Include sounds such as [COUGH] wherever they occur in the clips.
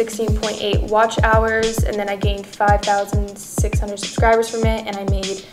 16.8 watch hours and then I gained 5,600 subscribers from it and I made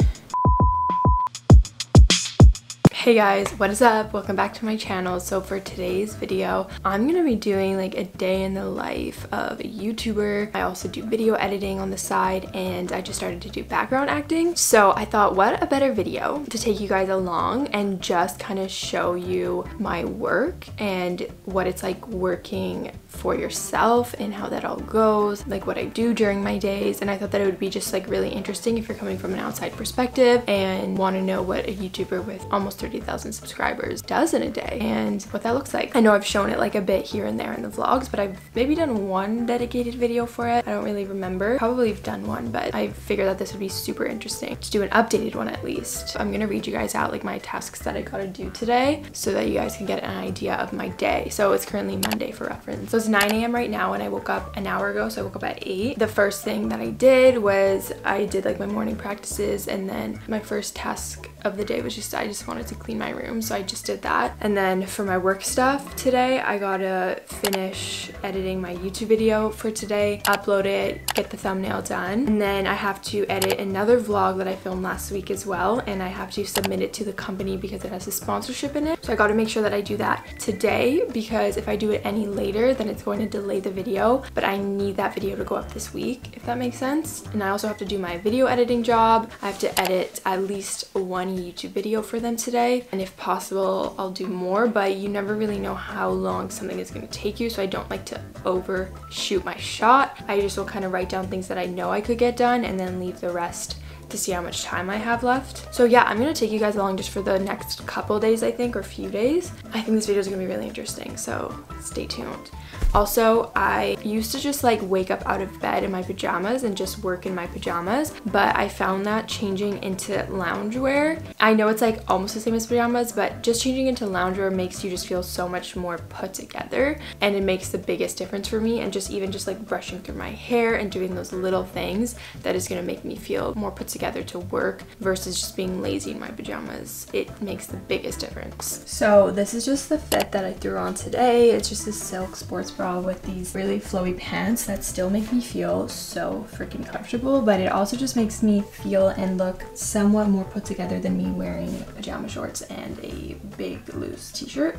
Hey guys, what is up? Welcome back to my channel. So for today's video, I'm gonna be doing like a day in the life of a YouTuber. I also do video editing on the side and I just started to do background acting. So I thought what a better video to take you guys along and just kind of show you my work and what it's like working for yourself and how that all goes, like what I do during my days. And I thought that it would be just like really interesting if you're coming from an outside perspective and want to know what a YouTuber with almost 30 30,000 subscribers does in a day and what that looks like. I know I've shown it like a bit here and there in the vlogs, but I've maybe done one dedicated video for it. I don't really remember. Probably have done one, but I figured that this would be super interesting to do an updated one at least. I'm gonna read you guys out like my tasks that I gotta do today so that you guys can get an idea of my day. So it's currently Monday for reference. So it's 9 a.m. right now and I woke up an hour ago, so I woke up at 8. The first thing that I did was I did like my morning practices and then my first task of the day was just I just wanted to clean my room so I just did that. And then for my work stuff today I gotta finish editing my YouTube video for today upload it get the thumbnail done. And then I have to edit another vlog that I filmed last week as well and I have to submit it to the company because it has a sponsorship in it. So I got to make sure that I do that today because if I do it any later then it's going to delay the video but I need that video to go up this week if that makes sense. And I also have to do my video editing job. I have to edit at least one YouTube video for them today. And if possible, I'll do more, but you never really know how long something is gonna take you. So I don't like to overshoot my shot. I just will kind of write down things that I know I could get done and then leave the rest to see how much time I have left. So yeah, I'm gonna take you guys along just for the next couple days, I think, or few days. I think this video is gonna be really interesting, so stay tuned. Also, I used to just like wake up out of bed in my pajamas and just work in my pajamas, but I found that changing into loungewear, I know it's like almost the same as pajamas, but just changing into loungewear makes you just feel so much more put together and it makes the biggest difference for me and just even just like brushing through my hair and doing those little things that is gonna make me feel more put together to work versus just being lazy in my pajamas. It makes the biggest difference. So this is just the fit that I threw on today. It's just a silk sports bra with these really flowy pants that still make me feel so freaking comfortable, but it also just makes me feel and look somewhat more put together than me wearing pajama shorts and a big loose t-shirt.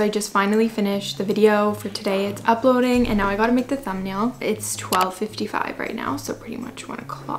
So I just finally finished the video for today. It's uploading and now I gotta make the thumbnail. It's 12.55 right now, so pretty much one o'clock.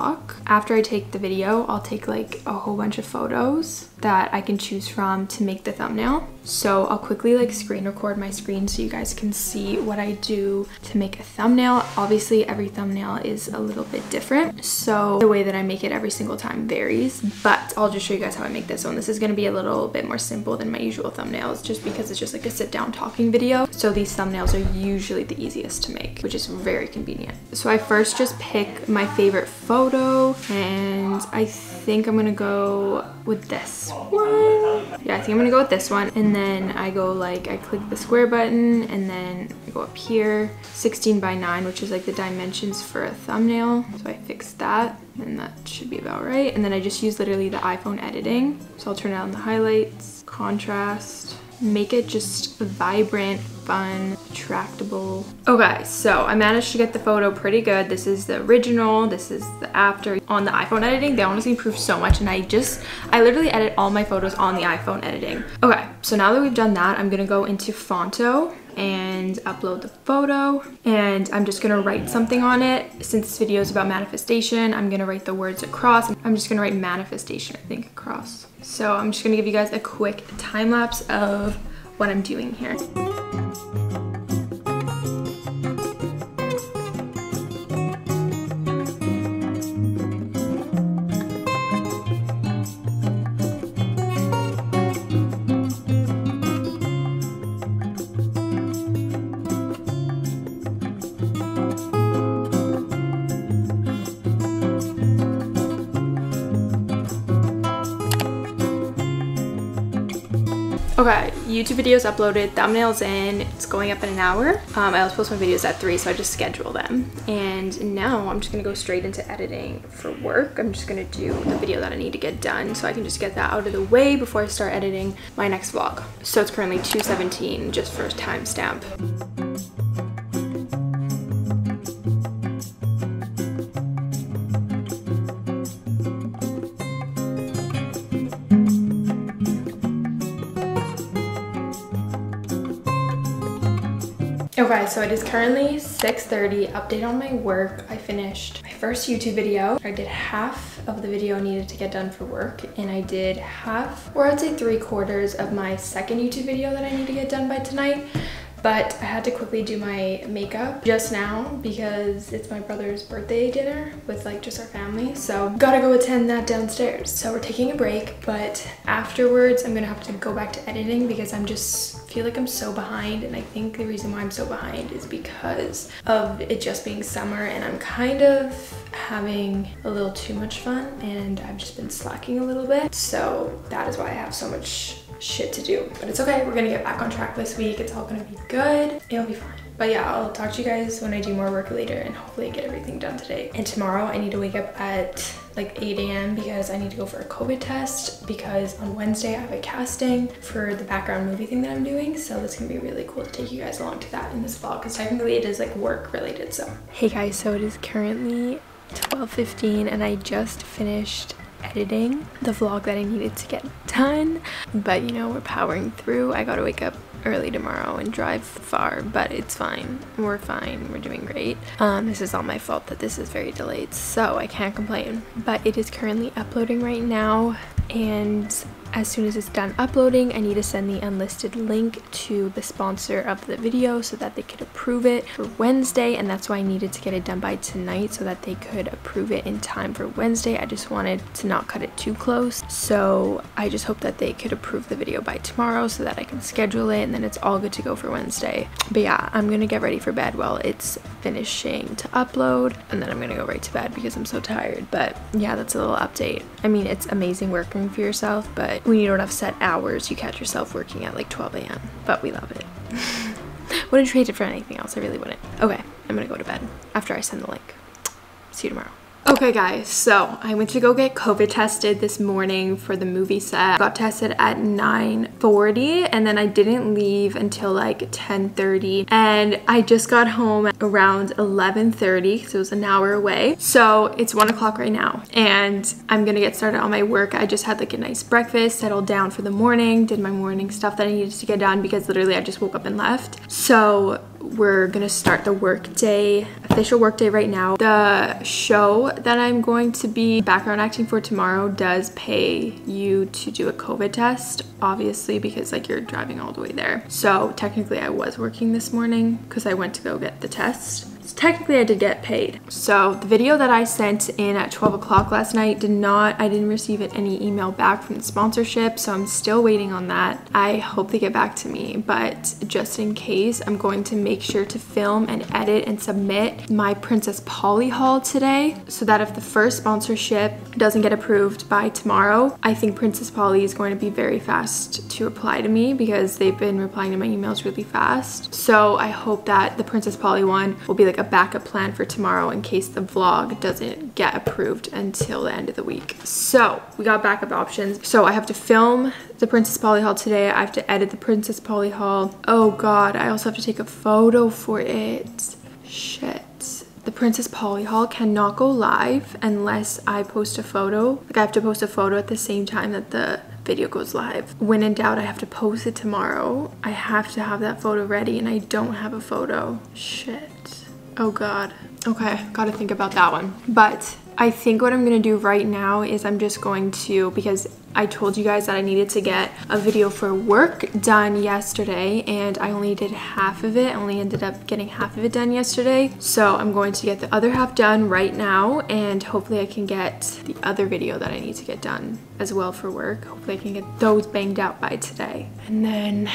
After I take the video, I'll take like a whole bunch of photos that I can choose from to make the thumbnail. So I'll quickly like screen record my screen so you guys can see what I do to make a thumbnail. Obviously every thumbnail is a little bit different. So the way that I make it every single time varies, but I'll just show you guys how I make this one. This is gonna be a little bit more simple than my usual thumbnails just because it's just like a sit down talking video. So these thumbnails are usually the easiest to make, which is very convenient. So I first just pick my favorite photo and I think I'm gonna go with this one. Yeah, I think I'm gonna go with this one. And then I go like, I click the square button and then I go up here, 16 by 9, which is like the dimensions for a thumbnail. So I fix that and that should be about right. And then I just use literally the iPhone editing. So I'll turn on the highlights, contrast, make it just vibrant, fun, attractable. Okay, so I managed to get the photo pretty good. This is the original, this is the after. On the iPhone editing, they honestly improved so much and I just, I literally edit all my photos on the iPhone editing. Okay, so now that we've done that, I'm gonna go into Phonto and upload the photo and I'm just gonna write something on it. Since this video is about manifestation, I'm gonna write the words across. I'm just gonna write manifestation, I think, across. So I'm just gonna give you guys a quick time lapse of what I'm doing here. YouTube videos uploaded, thumbnails in, it's going up in an hour. Um, I was post my videos at 3, so I just schedule them. And now I'm just gonna go straight into editing for work. I'm just gonna do the video that I need to get done so I can just get that out of the way before I start editing my next vlog. So it's currently 2.17 just for a timestamp. Okay, so it is currently 6.30, update on my work. I finished my first YouTube video. I did half of the video I needed to get done for work and I did half, or I'd say three quarters of my second YouTube video that I need to get done by tonight but I had to quickly do my makeup just now because it's my brother's birthday dinner with like just our family. So gotta go attend that downstairs. So we're taking a break, but afterwards I'm gonna have to go back to editing because I'm just feel like I'm so behind. And I think the reason why I'm so behind is because of it just being summer and I'm kind of having a little too much fun and I've just been slacking a little bit. So that is why I have so much shit to do. But it's okay, we're gonna get back on track this week. It's all gonna be good. It'll be fine. But yeah, I'll talk to you guys when I do more work later and hopefully get everything done today. And tomorrow I need to wake up at like 8 a.m. because I need to go for a COVID test because on Wednesday I have a casting for the background movie thing that I'm doing. So it's gonna be really cool to take you guys along to that in this vlog because technically it is like work related, so. Hey guys, so it is currently 12.15 and I just finished editing the vlog that I needed to get done. But you know, we're powering through. I gotta wake up early tomorrow and drive far, but it's fine. We're fine. We're doing great. Um, this is all my fault that this is very delayed, so I can't complain. But it is currently uploading right now and as soon as it's done uploading, I need to send the unlisted link to the sponsor of the video so that they could approve it for Wednesday. And that's why I needed to get it done by tonight so that they could approve it in time for Wednesday. I just wanted to not cut it too close. So I just hope that they could approve the video by tomorrow so that I can schedule it and then it's all good to go for Wednesday. But yeah, I'm gonna get ready for bed while it's finishing to upload and then I'm gonna go right to bed because I'm so tired. But yeah, that's a little update. I mean, it's amazing working for yourself, but when you don't have set hours, you catch yourself working at like 12 a.m. But we love it. [LAUGHS] wouldn't trade it for anything else. I really wouldn't. Okay, I'm gonna go to bed after I send the link. See you tomorrow. Okay guys, so I went to go get COVID tested this morning for the movie set. Got tested at 9.40 and then I didn't leave until like 10.30 and I just got home around 11.30 because it was an hour away. So it's one o'clock right now and I'm gonna get started on my work. I just had like a nice breakfast, settled down for the morning, did my morning stuff that I needed to get done because literally I just woke up and left. So we're gonna start the workday, official workday right now. The show that I'm going to be background acting for tomorrow does pay you to do a COVID test, obviously, because like you're driving all the way there. So technically I was working this morning because I went to go get the test technically I did get paid. So the video that I sent in at 12 o'clock last night did not, I didn't receive any email back from the sponsorship, so I'm still waiting on that. I hope they get back to me, but just in case, I'm going to make sure to film and edit and submit my Princess Polly haul today so that if the first sponsorship doesn't get approved by tomorrow, I think Princess Polly is going to be very fast to reply to me because they've been replying to my emails really fast. So I hope that the Princess Polly one will be like a backup plan for tomorrow in case the vlog doesn't get approved until the end of the week. So we got backup options. So I have to film the Princess Polly haul today. I have to edit the Princess Polly haul. Oh God, I also have to take a photo for it. Shit. The Princess Polly haul cannot go live unless I post a photo. Like I have to post a photo at the same time that the video goes live. When in doubt, I have to post it tomorrow. I have to have that photo ready and I don't have a photo. Shit. Oh God. Okay, gotta think about that one. But I think what I'm gonna do right now is I'm just going to, because I told you guys that I needed to get a video for work done yesterday and I only did half of it. I only ended up getting half of it done yesterday. So I'm going to get the other half done right now and hopefully I can get the other video that I need to get done as well for work. Hopefully I can get those banged out by today. And then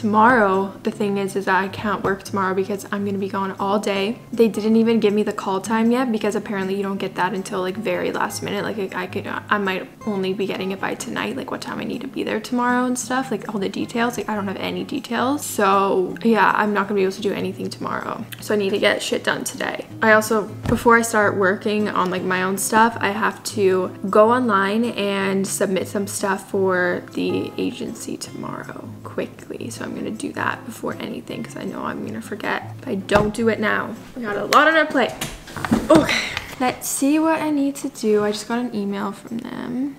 tomorrow, the thing is, is that I can't work tomorrow because I'm gonna be gone all day. They didn't even give me the call time yet because apparently you don't get that until like very last minute. Like I could, I might only be getting it by tonight, like what time I need to be there tomorrow and stuff, like all the details. Like I don't have any details. So yeah, I'm not gonna be able to do anything tomorrow. So I need to get shit done today. I also, before I start working on like my own stuff, I have to go online and submit some stuff for the agency tomorrow quickly. So I'm gonna do that before anything because I know I'm gonna forget if I don't do it now. We got a lot on our plate. Okay, let's see what I need to do. I just got an email from them.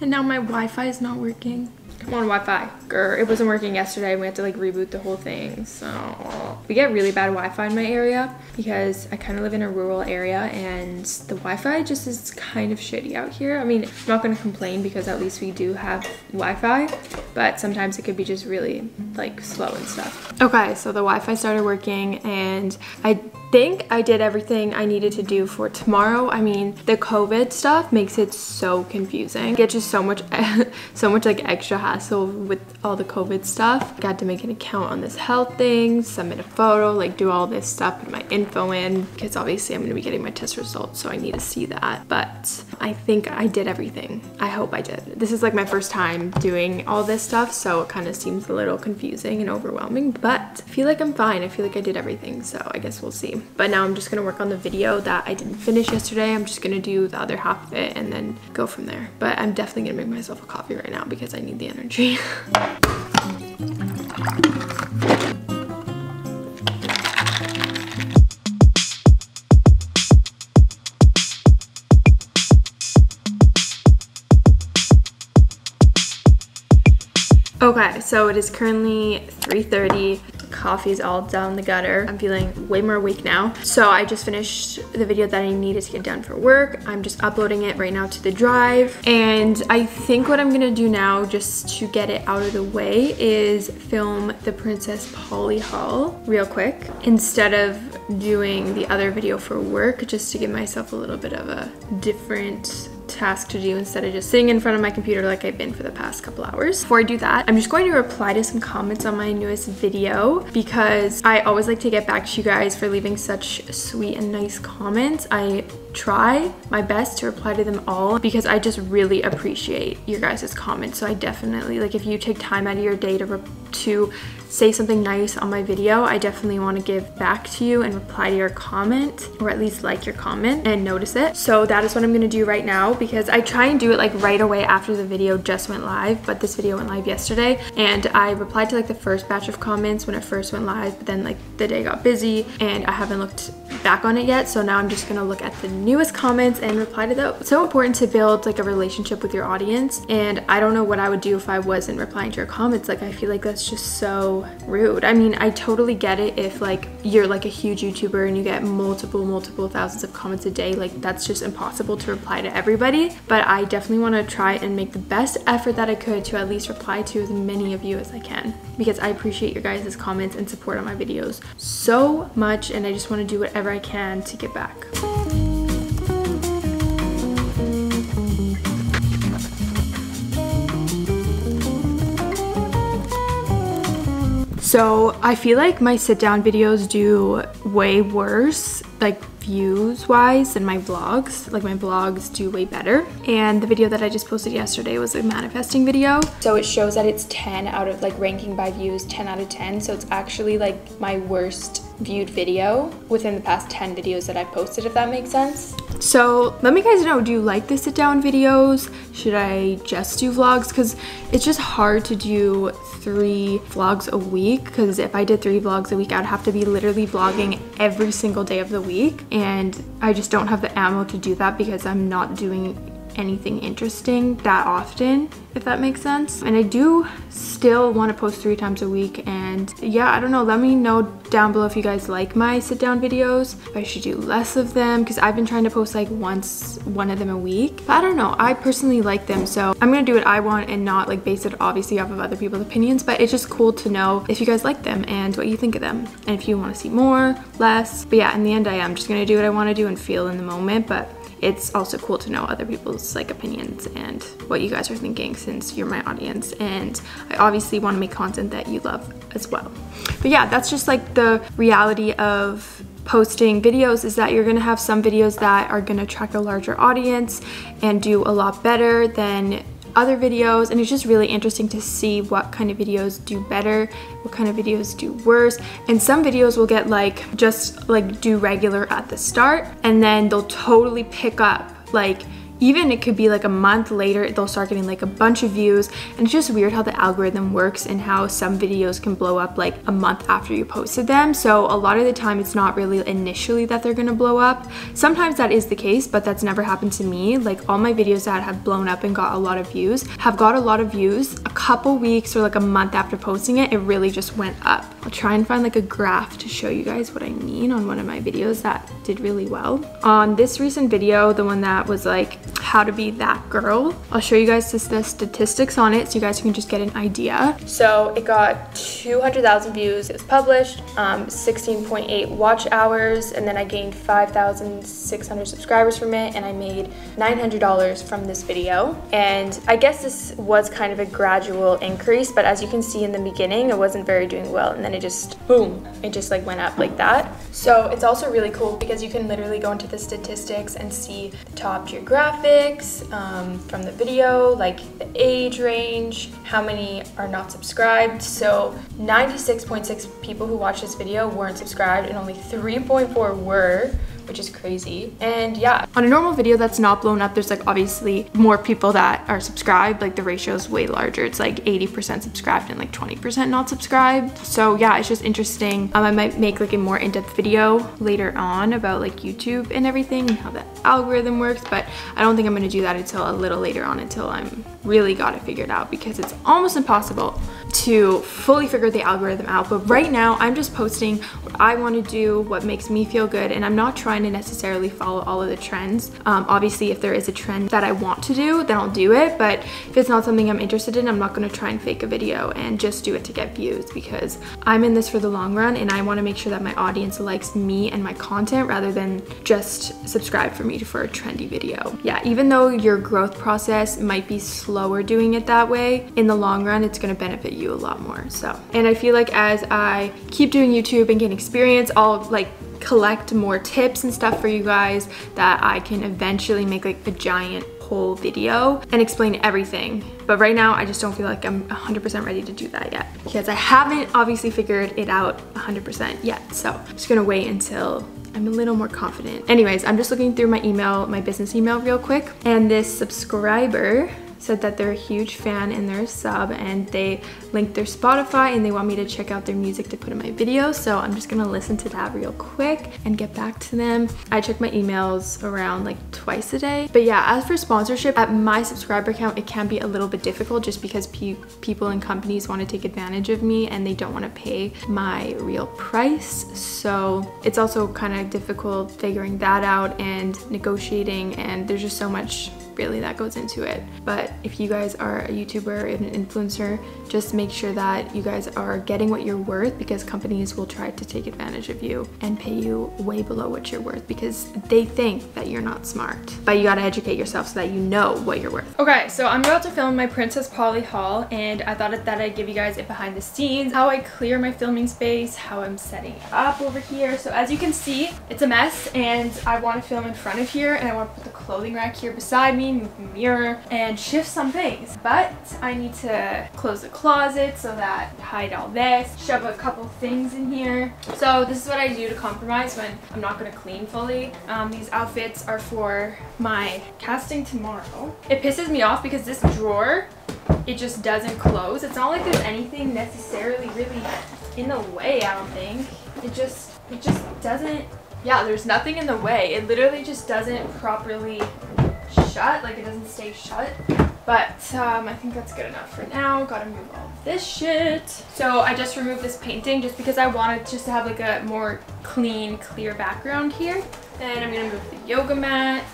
And now my Wi-Fi is not working. On, Wi-Fi. Grr, it wasn't working yesterday. We had to like reboot the whole thing. So we get really bad Wi-Fi in my area because I kind of live in a rural area and the Wi-Fi just is kind of shitty out here. I mean, I'm not gonna complain because at least we do have Wi-Fi, but sometimes it could be just really like slow and stuff. Okay, so the Wi-Fi started working and I think I did everything I needed to do for tomorrow. I mean, the COVID stuff makes it so confusing. It's just so much, [LAUGHS] so much like extra hassle with all the COVID stuff. Got to make an account on this health thing, submit a photo, like do all this stuff, put my info in because obviously I'm gonna be getting my test results, so I need to see that. But I think I did everything. I hope I did. This is like my first time doing all this stuff, so it kind of seems a little confusing and overwhelming, but I feel like I'm fine. I feel like I did everything, so I guess we'll see. But now I'm just gonna work on the video that I didn't finish yesterday. I'm just gonna do the other half of it and then go from there. But I'm definitely gonna make myself a coffee right now because I need the energy. [LAUGHS] Okay, so it is currently 3.30 coffee's all down the gutter. I'm feeling way more awake now. So I just finished the video that I needed to get done for work. I'm just uploading it right now to the drive. And I think what I'm gonna do now just to get it out of the way is film the Princess Polly haul real quick instead of doing the other video for work just to give myself a little bit of a different task to do instead of just sitting in front of my computer like I've been for the past couple hours. Before I do that, I'm just going to reply to some comments on my newest video because I always like to get back to you guys for leaving such sweet and nice comments. I try my best to reply to them all because I just really appreciate your guys' comments. So I definitely, like if you take time out of your day to, to say something nice on my video, I definitely want to give back to you and reply to your comment or at least like your comment and notice it. So that is what I'm going to do right now because I try and do it like right away after the video just went live, but this video went live yesterday and I replied to like the first batch of comments when it first went live, but then like the day got busy and I haven't looked back on it yet. So now I'm just going to look at the newest comments and reply to those. So important to build like a relationship with your audience and I don't know what I would do if I wasn't replying to your comments. Like I feel like that's just so rude. I mean, I totally get it if like you're like a huge YouTuber and you get multiple, multiple thousands of comments a day. Like that's just impossible to reply to everybody. But I definitely want to try and make the best effort that I could to at least reply to as many of you as I can because I appreciate your guys' comments and support on my videos so much and I just want to do whatever I can to get back. So I feel like my sit down videos do way worse, like views wise than my vlogs. Like my vlogs do way better. And the video that I just posted yesterday was a manifesting video. So it shows that it's 10 out of like ranking by views, 10 out of 10. So it's actually like my worst viewed video within the past 10 videos that I posted, if that makes sense. So let me guys know, do you like the sit down videos? Should I just do vlogs? Because it's just hard to do three vlogs a week because if I did three vlogs a week, I'd have to be literally vlogging every single day of the week. And I just don't have the ammo to do that because I'm not doing anything interesting that often, if that makes sense. And I do still want to post three times a week. And yeah, I don't know. Let me know down below if you guys like my sit down videos, if I should do less of them, because I've been trying to post like once, one of them a week. But I don't know. I personally like them. So I'm going to do what I want and not like base it obviously off of other people's opinions. But it's just cool to know if you guys like them and what you think of them. And if you want to see more, less. But yeah, in the end, I am just going to do what I want to do and feel in the moment. But it's also cool to know other people's like opinions and what you guys are thinking since you're my audience and I obviously want to make content that you love as well. But yeah, that's just like the reality of posting videos is that you're gonna have some videos that are gonna attract a larger audience and do a lot better than other videos and it's just really interesting to see what kind of videos do better what kind of videos do worse. And some videos will get like just like do regular at the start and then they'll totally pick up like even it could be like a month later they'll start getting like a bunch of views and it's just weird how the algorithm works and how some videos can blow up like a month after you posted them. So a lot of the time it's not really initially that they're gonna blow up. Sometimes that is the case but that's never happened to me. Like all my videos that have blown up and got a lot of views have got a lot of views. A couple weeks or like a month after posting it it really just went up. I'll try and find like a graph to show you guys what I mean on one of my videos that did really well. On this recent video the one that was like how to be that girl. I'll show you guys the statistics on it so you guys can just get an idea. So it got 200,000 views. It was published, 16.8 um, watch hours, and then I gained 5,600 subscribers from it, and I made $900 from this video. And I guess this was kind of a gradual increase, but as you can see in the beginning, it wasn't very doing well, and then it just, boom, it just like went up like that. So it's also really cool because you can literally go into the statistics and see the top geographics um, from the video, like the age range, how many are not subscribed. So 96.6 people who watched this video weren't subscribed and only 3.4 were which is crazy. And yeah, on a normal video that's not blown up, there's like obviously more people that are subscribed. Like the ratio is way larger. It's like 80% subscribed and like 20% not subscribed. So yeah, it's just interesting. Um, I might make like a more in-depth video later on about like YouTube and everything and how the algorithm works, but I don't think I'm gonna do that until a little later on until I'm really got it figured out because it's almost impossible to fully figure the algorithm out. But right now I'm just posting what I want to do, what makes me feel good. And I'm not trying to necessarily follow all of the trends. Um, obviously, if there is a trend that I want to do, then I'll do it. But if it's not something I'm interested in, I'm not going to try and fake a video and just do it to get views because I'm in this for the long run and I want to make sure that my audience likes me and my content rather than just subscribe for me for a trendy video. Yeah, even though your growth process might be slower doing it that way, in the long run, it's to benefit you a lot more. So, and I feel like as I keep doing YouTube and gain experience, I'll like collect more tips and stuff for you guys that I can eventually make like a giant whole video and explain everything. But right now, I just don't feel like I'm 100% ready to do that yet because I haven't obviously figured it out 100% yet. So I'm just gonna wait until I'm a little more confident. Anyways, I'm just looking through my email, my business email real quick. And this subscriber said that they're a huge fan and they're a sub and they linked their Spotify and they want me to check out their music to put in my video. So I'm just gonna listen to that real quick and get back to them. I check my emails around like twice a day. But yeah, as for sponsorship, at my subscriber count, it can be a little bit difficult just because pe people and companies want to take advantage of me and they don't want to pay my real price. So it's also kind of difficult figuring that out and negotiating and there's just so much really that goes into it. But if you guys are a YouTuber and an influencer, just make sure that you guys are getting what you're worth because companies will try to take advantage of you and pay you way below what you're worth because they think that you're not smart. But you gotta educate yourself so that you know what you're worth. Okay, so I'm about to film my Princess Polly haul and I thought that I'd give you guys a behind the scenes, how I clear my filming space, how I'm setting up over here. So as you can see, it's a mess and I want to film in front of here and I want to put the clothing rack here beside me me, mirror, and shift some things. But I need to close the closet so that hide all this, shove a couple things in here. So this is what I do to compromise when I'm not going to clean fully. Um, these outfits are for my casting tomorrow. It pisses me off because this drawer, it just doesn't close. It's not like there's anything necessarily really in the way, I don't think. It just, it just doesn't yeah, there's nothing in the way. It literally just doesn't properly shut, like it doesn't stay shut. But um, I think that's good enough for now. Gotta move all this shit. So I just removed this painting just because I wanted just to have like a more clean, clear background here. Then I'm gonna move the yoga mat.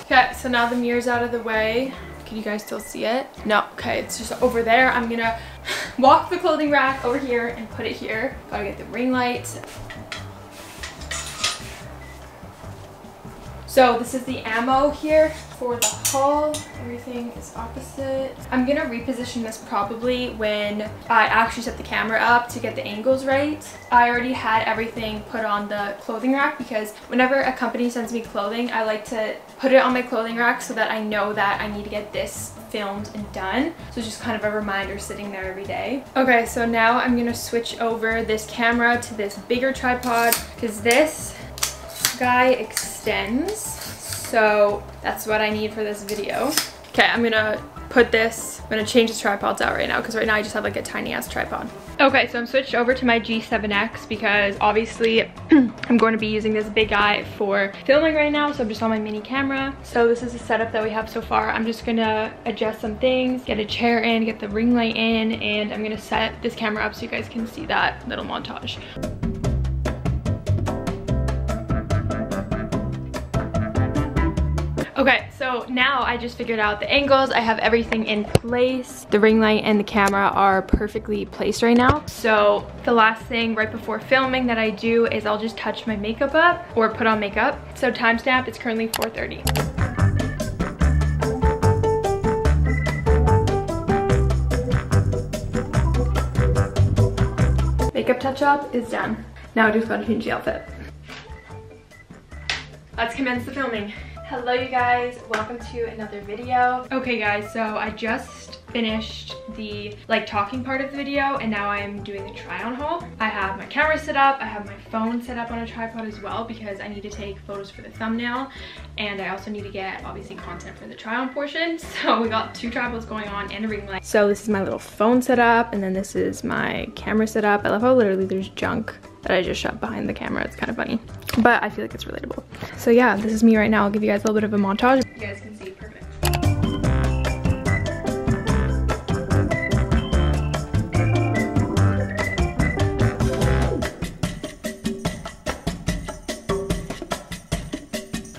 Okay, so now the mirror's out of the way. Can you guys still see it? No, okay, it's just over there. I'm gonna [SIGHS] walk the clothing rack over here and put it here. Gotta get the ring light. So this is the ammo here for the haul. Everything is opposite. I'm gonna reposition this probably when I actually set the camera up to get the angles right. I already had everything put on the clothing rack because whenever a company sends me clothing, I like to put it on my clothing rack so that I know that I need to get this filmed and done. So it's just kind of a reminder sitting there every day. Okay, so now I'm gonna switch over this camera to this bigger tripod because this guy extends. So that's what I need for this video. Okay, I'm gonna put this, I'm gonna change the tripods out right now because right now I just have like a tiny ass tripod. Okay, so I'm switched over to my G7X because obviously [CLEARS THROAT] I'm going to be using this big guy for filming right now. So I'm just on my mini camera. So this is the setup that we have so far. I'm just gonna adjust some things, get a chair in, get the ring light in, and I'm gonna set this camera up so you guys can see that little montage. Okay, so now I just figured out the angles. I have everything in place. The ring light and the camera are perfectly placed right now. So the last thing right before filming that I do is I'll just touch my makeup up or put on makeup. So timestamp, it's currently 4.30. Makeup touch up is done. Now I just gotta change the outfit. Let's commence the filming. Hello you guys, welcome to another video. Okay guys, so I just finished the like talking part of the video and now I'm doing the try on haul. I have my camera set up, I have my phone set up on a tripod as well because I need to take photos for the thumbnail and I also need to get obviously content for the try on portion. [LAUGHS] So we got two tripods going on and a ring light. So this is my little phone set up and then this is my camera set up. I love how literally there's junk that I just shoved behind the camera. It's kind of funny, but I feel like it's relatable. So yeah, this is me right now. I'll give you guys a little bit of a montage. You guys can see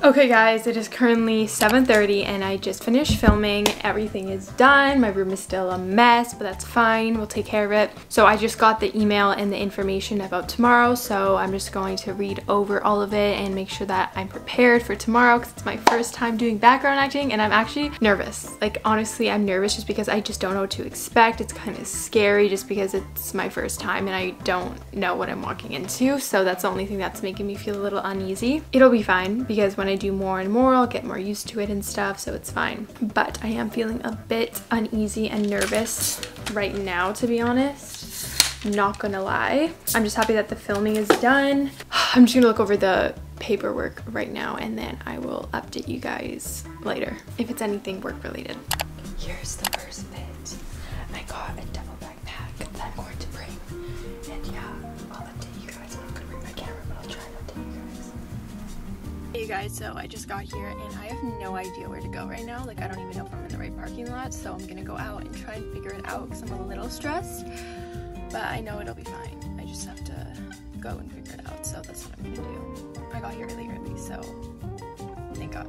Okay guys, it is currently 7.30 and I just finished filming. Everything is done. My room is still a mess, but that's fine. We'll take care of it. So I just got the email and the information about tomorrow. So I'm just going to read over all of it and make sure that I'm prepared for tomorrow because it's my first time doing background acting and I'm actually nervous. Like honestly, I'm nervous just because I just don't know what to expect. It's kind of scary just because it's my first time and I don't know what I'm walking into. So that's the only thing that's making me feel a little uneasy. It'll be fine because when I do more and more, I'll get more used to it and stuff, so it's fine. But I am feeling a bit uneasy and nervous right now, to be honest. Not gonna lie. I'm just happy that the filming is done. [SIGHS] I'm just gonna look over the paperwork right now and then I will update you guys later if it's anything work related. Here's the you guys, so I just got here and I have no idea where to go right now. Like I don't even know if I'm in the right parking lot, so I'm gonna go out and try and figure it out because I'm a little stressed. But I know it'll be fine. I just have to go and figure it out, so that's what I'm gonna do. I got here really early, so thank God.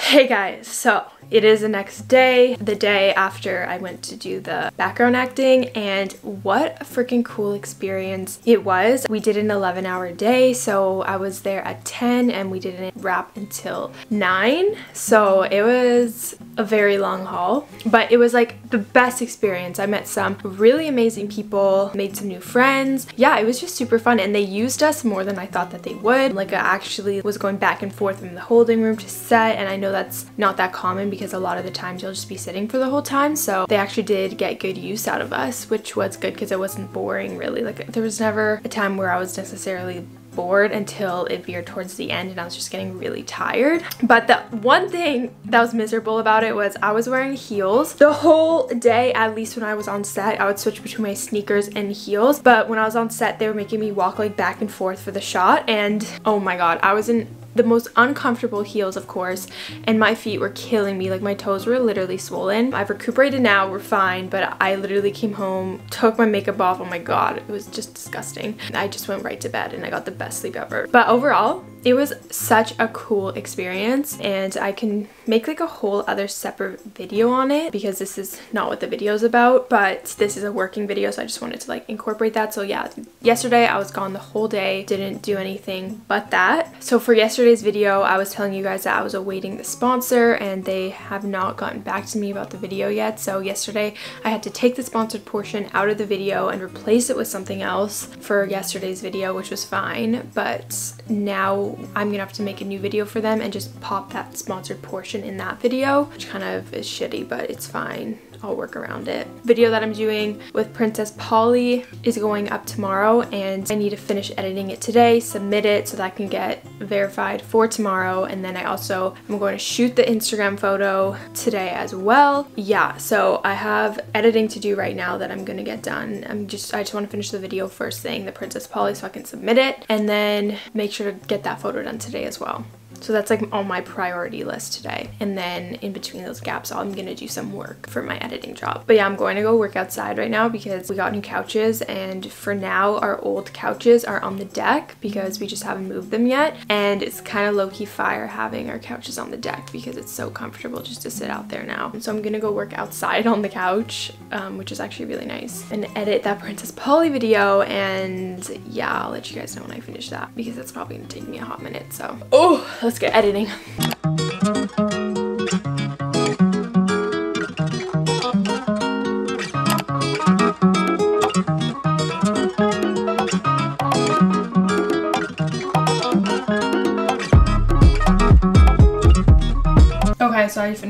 Hey guys, so it is the next day, the day after I went to do the background acting, and what a freaking cool experience it was. We did an 11 hour day, so I was there at 10 and we didn't wrap until 9. So it was a very long haul, but it was like the best experience. I met some really amazing people, made some new friends. Yeah, it was just super fun and they used us more than I thought that they would. Like I actually was going back and forth in the holding room to set and I know that's not that common because a lot of the times you'll just be sitting for the whole time. So they actually did get good use out of us, which was good because it wasn't boring really. Like there was never a time where I was necessarily bored until it veered towards the end and I was just getting really tired. But the one thing that was miserable about it was I was wearing heels the whole day, at least when I was on set. I would switch between my sneakers and heels. But when I was on set, they were making me walk like back and forth for the shot. And oh my God, I was in the most uncomfortable heels of course and my feet were killing me. Like my toes were literally swollen. I've recuperated now we're fine but I literally came home took my makeup off oh my god it was just disgusting. I just went right to bed and I got the best sleep ever. But overall it was such a cool experience and I can make like a whole other separate video on it because this is not what the video is about but this is a working video so I just wanted to like incorporate that. So yeah yesterday I was gone the whole day didn't do anything but that. So for yesterday's video I was telling you guys that I was awaiting the sponsor and they have not gotten back to me about the video yet. So yesterday I had to take the sponsored portion out of the video and replace it with something else for yesterday's video which was fine. But now I'm gonna have to make a new video for them and just pop that sponsored portion in that video, which kind of is shitty, but it's fine. I'll work around it. Video that I'm doing with Princess Polly is going up tomorrow and I need to finish editing it today, submit it so that I can get verified for tomorrow and then I also am going to shoot the Instagram photo today as well. Yeah, so I have editing to do right now that I'm gonna get done. I'm just I just want to finish the video first thing, the Princess Polly, so I can submit it and then make sure to get that photo done today as well. So that's like on my priority list today. And then in between those gaps, I'm gonna do some work for my editing job. But yeah, I'm going to go work outside right now because we got new couches and for now our old couches are on the deck because we just haven't moved them yet. And it's kind of low-key fire having our couches on the deck because it's so comfortable just to sit out there now. So I'm gonna go work outside [LAUGHS] on the couch, um, which is actually really nice, and edit that Princess Polly video. And yeah, I'll let you guys know when I finish that because that's probably gonna take me a hot minute. So, oh, let's let's get editing.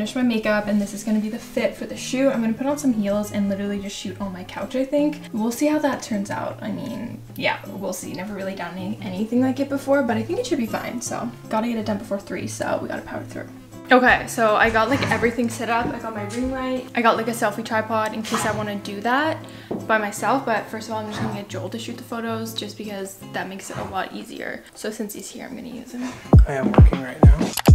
Okay, so I finished my makeup and this is going to be the fit for the shoot. I'm going to put on some heels and literally just shoot on my couch, I think. We'll see how that turns out. I mean, yeah, we'll see. Never really done any, anything like it before, but I think it should be fine. So gotta get it done before three, so we gotta power through. Okay, so I got like everything set up. I got my ring light. I got like a selfie tripod in case I want to do that by myself. But first of all, I'm just gonna get Joel to shoot the photos just because that makes it a lot easier. So since he's here, I'm gonna use him. I am working right now.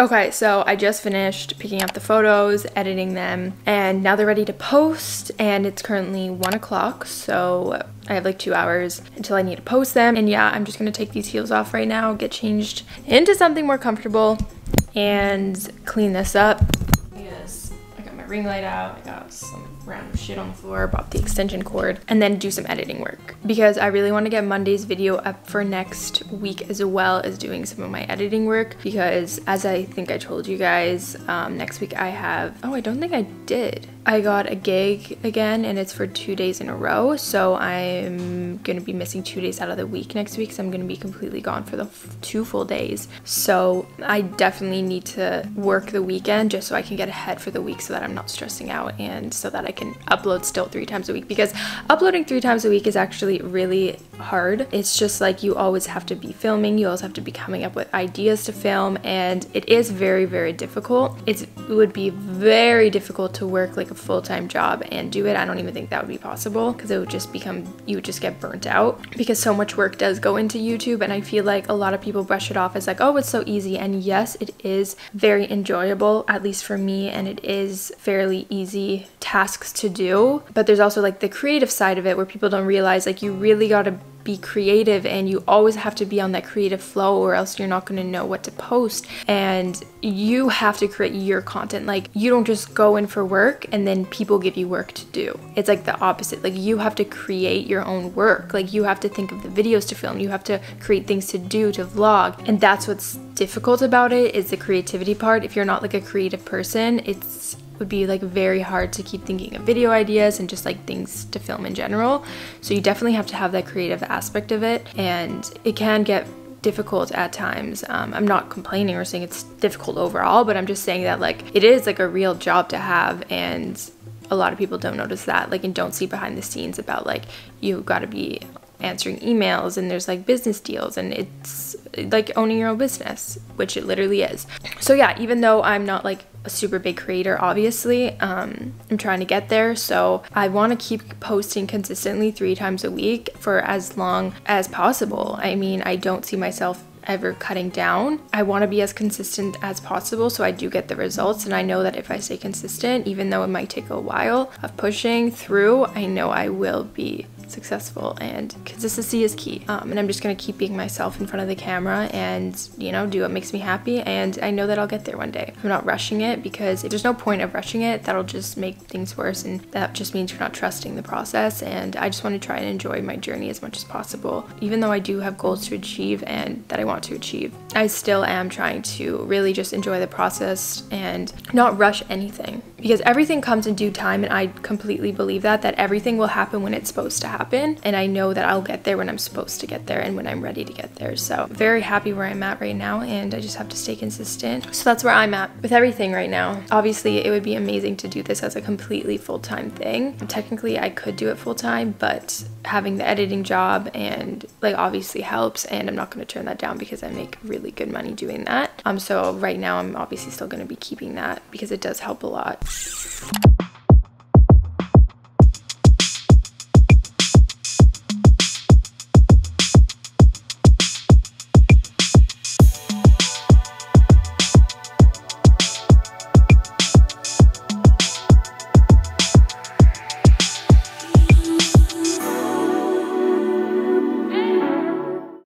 Okay, so I just finished picking up the photos, editing them, and now they're ready to post, and it's currently 1 o'clock, so I have like two hours until I need to post them. And yeah, I'm just gonna take these heels off right now, get changed into something more comfortable, and clean this up. Yes, I got my ring light out, I got some random shit on the floor, bought the extension cord, and then do some editing work. Because I really want to get Monday's video up for next week as well as doing some of my editing work. Because as I think I told you guys, um, next week I have, oh, I don't think I did. I got a gig again and it's for two days in a row. So I'm to be missing two days out of the week next week. So I'm to be completely gone for the two full days. So I definitely need to work the weekend just so I can get ahead for the week so that I'm not stressing out and so that I can upload still three times a week because uploading three times a week is actually really hard. It's just like you always have to be filming, you always have to be coming up with ideas to film, and it is very, very difficult. It's, it would be very difficult to work like a full-time job and do it. I don't even think that would be possible because it would just become, you would just get burnt out because so much work does go into YouTube and I feel like a lot of people brush it off as like, oh, it's so easy. And yes, it is very enjoyable, at least for me, and it is fairly easy tasks to do. But there's also like the creative side of it where people don't realize like you really got to be creative and you always have to be on that creative flow or else you're not going to know what to post. And you have to create your content. Like you don't just go in for work and then people give you work to do. It's like the opposite. Like you have to create your own work. Like you have to think of the videos to film. You have to create things to do to vlog. And that's what's difficult about it is the creativity part. If you're not like a creative person it's would be like very hard to keep thinking of video ideas and just like things to film in general. So you definitely have to have that creative aspect of it and it can get difficult at times. Um, I'm not complaining or saying it's difficult overall, but I'm just saying that like it is like a real job to have and a lot of people don't notice that like and don't see behind the scenes about like you got to be answering emails and there's like business deals and it's like owning your own business which it literally is so yeah even though i'm not like a super big creator obviously. Um, i'm trying to get there. So i want to keep posting consistently three times a week for as long as possible. I mean i don't see myself ever cutting down. I want to be as consistent as possible so I do get the results. And I know that if I stay consistent, even though it might take a while of pushing through, I know I will be successful and consistency is key. Um, and I'm just gonna keep being myself in front of the camera and, you know, do what makes me happy. And I know that I'll get there one day. I'm not rushing it because there's no point of rushing it. That'll just make things worse. And that just means you're not trusting the process. And I just want to try and enjoy my journey as much as possible. Even though I do have goals to achieve and that I want to achieve, I still am trying to really just enjoy the process and not rush anything because everything comes in due time and I completely believe that that everything will happen when it's supposed to happen and I know that I'll get there when I'm supposed to get there and when I'm ready to get there. So very happy where I'm at right now and I just have to stay consistent. So that's where I'm at with everything right now. Obviously it would be amazing to do this as a completely full-time thing. Technically I could do it full-time but having the editing job and like obviously helps and I'm not going to turn that down because I make really good money doing that. Um so right now I'm obviously still going to be keeping that because it does help a lot you